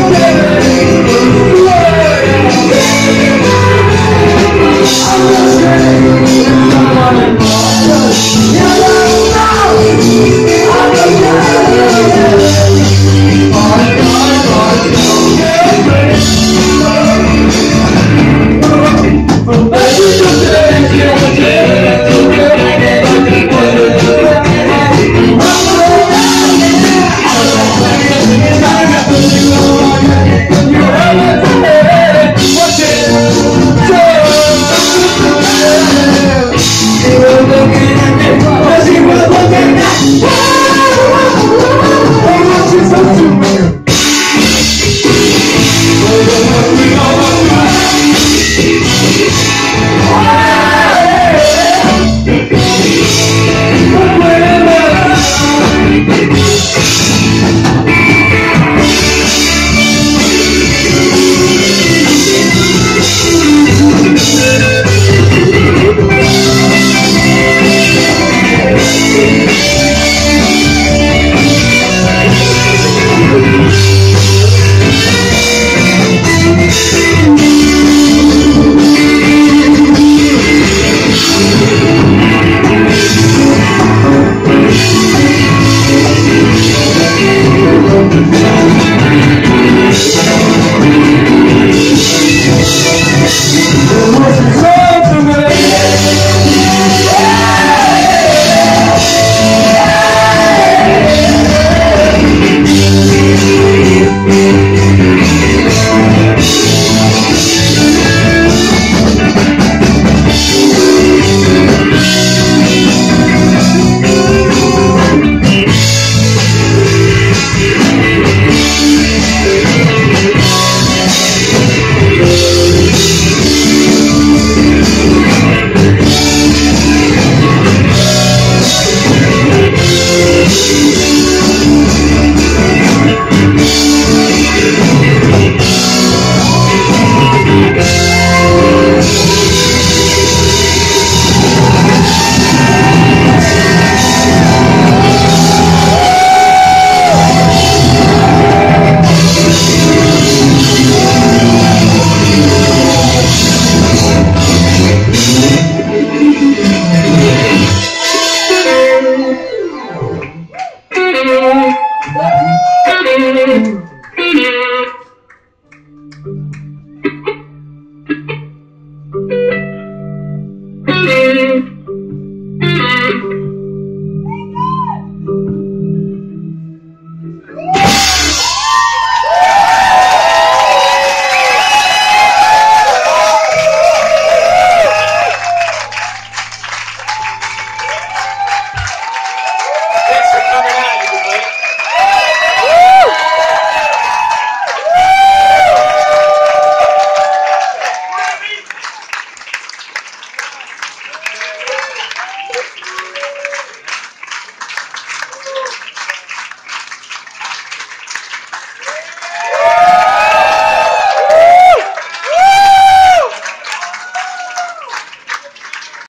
Deus.